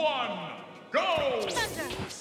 One, go! Thunder!